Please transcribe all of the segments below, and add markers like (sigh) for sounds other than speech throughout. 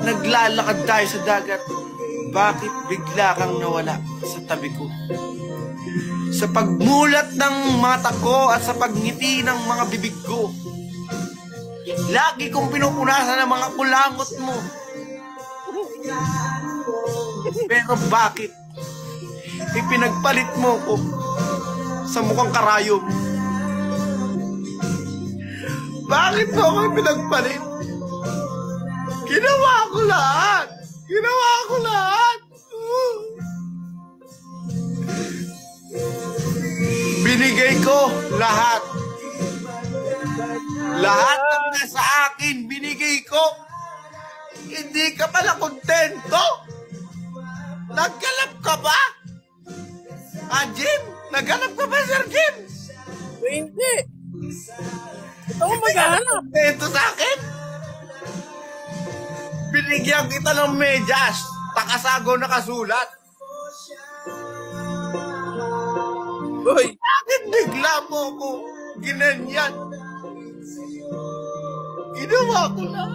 naglalakad tayo sa dagat, bakit bigla kang nawala sa tabi ko? Sa pagmulat ng mata ko at sa pagngiti ng mga bibig ko, lagi kong pinupunasan ng mga kulangot mo. Pero bakit? Ipinagpalit mo ko sa mukhang karayom. Bakit mo ako ipinagpalit? Ginawa ko lahat! Ginawa ko lahat! Binigay ko lahat. Lahat ng nasa akin, binigay ko. Hindi ka pala kontento? Nagkalap ka ba? Ah, Jim? Nagkalap ka ba, Sir Jim? Hindi. Ito ang maghanap. Kontento sa akin? Binigyan kita ng medyas. Takasago na kasulat. Uy, Bakit bigla mo ako ginanyan? Ginawa ko lang.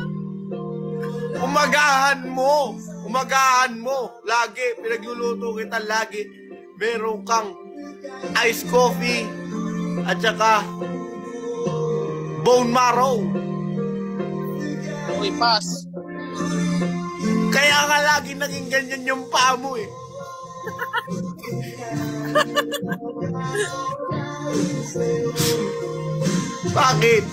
Umagahan mo. Umagahan mo. Lagi. Pinagluluto kita lagi. Meron kang iced coffee at saka bone marrow. okay, pass. Nga lagi naging ganyan yung paa mo eh. (laughs) Bakit?